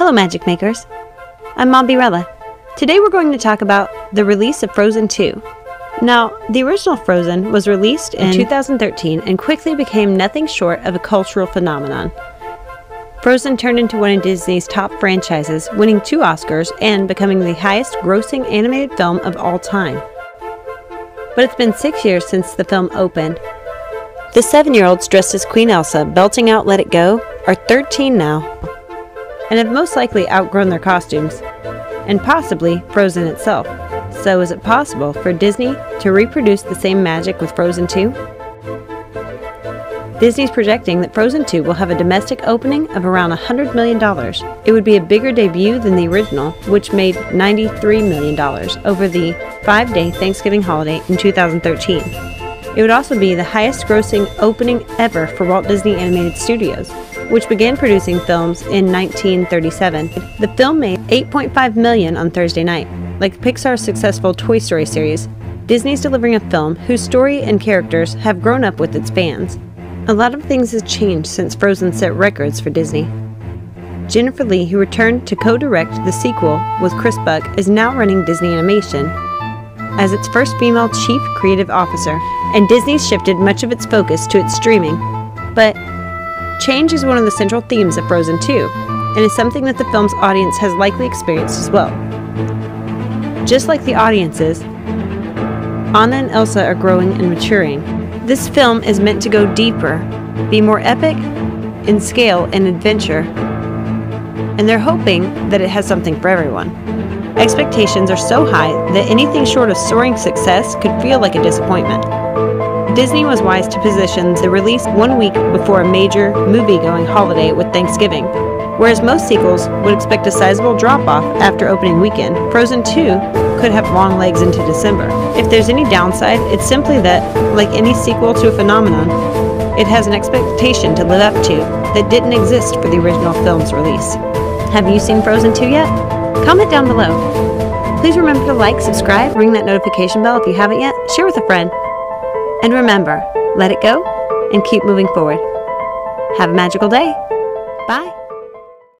Hello, Magic Makers. I'm Mombierella. Today we're going to talk about the release of Frozen 2. Now, the original Frozen was released in 2013 and quickly became nothing short of a cultural phenomenon. Frozen turned into one of Disney's top franchises, winning two Oscars and becoming the highest grossing animated film of all time. But it's been six years since the film opened. The seven year olds dressed as Queen Elsa, belting out Let It Go, are 13 now and have most likely outgrown their costumes, and possibly Frozen itself. So, is it possible for Disney to reproduce the same magic with Frozen 2? Disney's projecting that Frozen 2 will have a domestic opening of around $100 million. It would be a bigger debut than the original, which made $93 million over the five day Thanksgiving holiday in 2013. It would also be the highest grossing opening ever for Walt Disney Animated Studios, which began producing films in 1937. The film made 8.5 million on Thursday night. Like Pixar's successful Toy Story series, Disney's delivering a film whose story and characters have grown up with its fans. A lot of things have changed since Frozen set records for Disney. Jennifer Lee, who returned to co direct the sequel with Chris Buck, is now running Disney Animation as its first female chief creative officer, and Disney's shifted much of its focus to its streaming. But Change is one of the central themes of Frozen 2, and is something that the film's audience has likely experienced as well. Just like the audiences, Anna and Elsa are growing and maturing. This film is meant to go deeper, be more epic in scale and adventure, and they're hoping that it has something for everyone. Expectations are so high that anything short of soaring success could feel like a disappointment. Disney was wise to position the release one week before a major movie going holiday with Thanksgiving. Whereas most sequels would expect a sizable drop off after opening weekend, Frozen 2 could have long legs into December. If there's any downside, it's simply that, like any sequel to a phenomenon, it has an expectation to live up to that didn't exist for the original film's release. Have you seen Frozen 2 yet? Comment down below. Please remember to like, subscribe, ring that notification bell if you haven't yet, share with a friend. And remember, let it go and keep moving forward. Have a magical day. Bye.